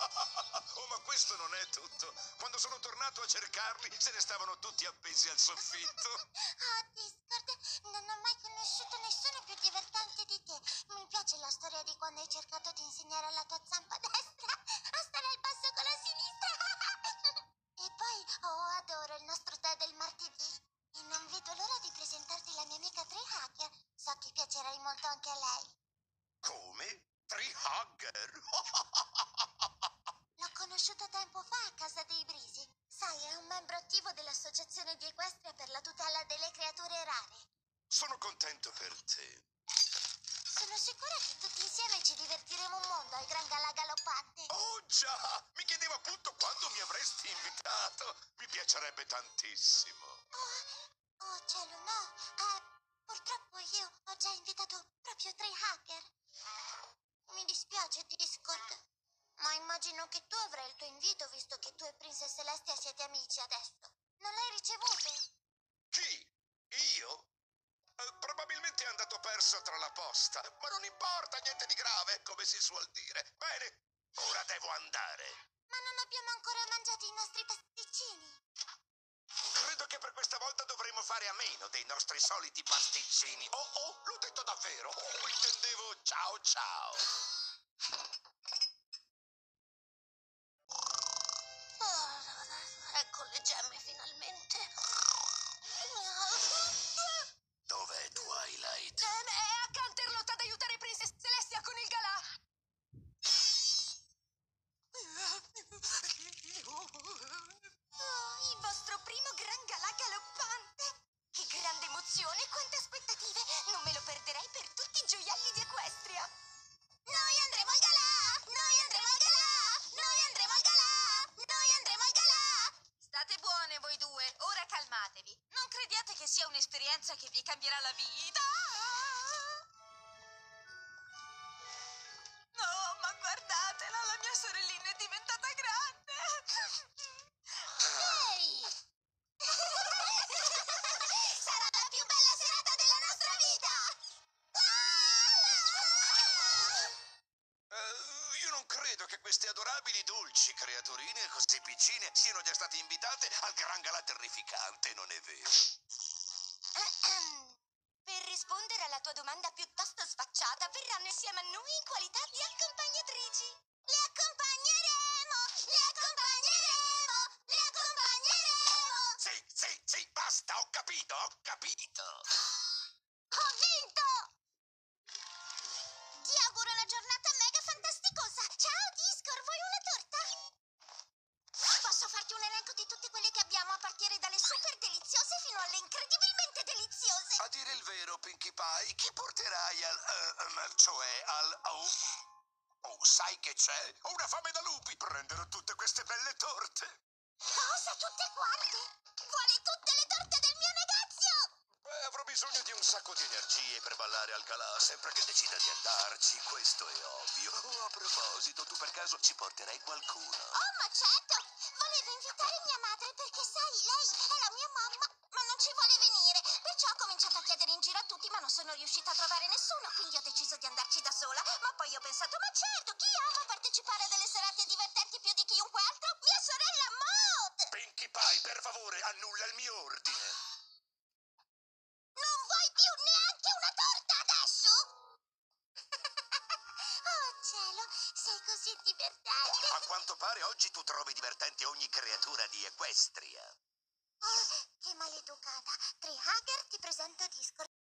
Oh, ma questo non è tutto. Quando sono tornato a cercarli, se ne stavano tutti appesi al soffitto. Oh, Discord, non ho mai conosciuto nessuno più divertente di te. Mi piace la storia di quando hai cercato di insegnare alla tua zampa destra a stare al passo con la sinistra. e poi, oh, adoro il nostro tè del martedì. E non vedo l'ora di presentarti la mia amica Tree Hacker. So che piacerai molto anche a lei. Come? Tree Hugger? Tempo fa a casa dei Brisi. Sai, è un membro attivo dell'Associazione di Equestria per la tutela delle creature rare. Sono contento per te. Sono sicura che tutti insieme ci divertiremo un mondo al Gran Gala Galoppante. Oh già! Mi chiedevo appunto quando mi avresti invitato. Mi piacerebbe tantissimo. Oh, oh cielo, no. Eh, Immagino che tu avrai il tuo invito visto che tu e Princess Celestia siete amici adesso. Non l'hai ricevuto? Chi? Io? Eh, probabilmente è andato perso tra la posta, ma non importa, niente di grave, come si suol dire. Bene, ora devo andare. Ma non abbiamo ancora mangiato i nostri pasticcini. Credo che per questa volta dovremo fare a meno dei nostri soliti pasticcini. Oh, oh, l'ho detto davvero. Oh, intendevo ciao ciao. quante aspettative! Non me lo perderei per tutti i gioielli di Equestria! Noi andremo al galà! Noi andremo al galà! Noi andremo al galà! Noi andremo al galà! State buone voi due, ora calmatevi. Non crediate che sia un'esperienza che vi cambierà la vita. Credo che queste adorabili dolci creaturine così piccine siano già state invitate al gran galà terrificante, non è vero? Per rispondere alla tua domanda piuttosto sfacciata, verranno insieme a noi in qualità di accompagnatrici. Le accompagneremo! Le accompagneremo! Le accompagneremo! Sì, sì, sì, basta, ho capito, ho capito. A dire il vero, Pinkie Pie, chi porterai al... ehm, cioè al... Oh, oh, sai che c'è? Ho una fame da lupi! Prenderò tutte queste belle torte! Cosa tutte quante? Vuole tutte le torte del mio negozio? Beh, avrò bisogno di un sacco di energie per ballare al calà, sempre che decida di andarci, questo è ovvio. Oh, a proposito, tu per caso ci porterai qualcuno? Oh, ma certo! Volevo invitare mia madre perché, sai, lei è la mia mamma, a chiedere in giro a tutti, ma non sono riuscita a trovare nessuno, quindi ho deciso di andarci da sola. Ma poi ho pensato, ma certo, chi ama partecipare a delle serate divertenti più di chiunque altro? Mia sorella Maud! Pinkie Pie, per favore, annulla il mio ordine. Non vuoi più neanche una torta adesso? oh, cielo, sei così divertente. A quanto pare oggi tu trovi divertente ogni creatura di Equestria. Oh, che maleducata. Tree ti presento Discord.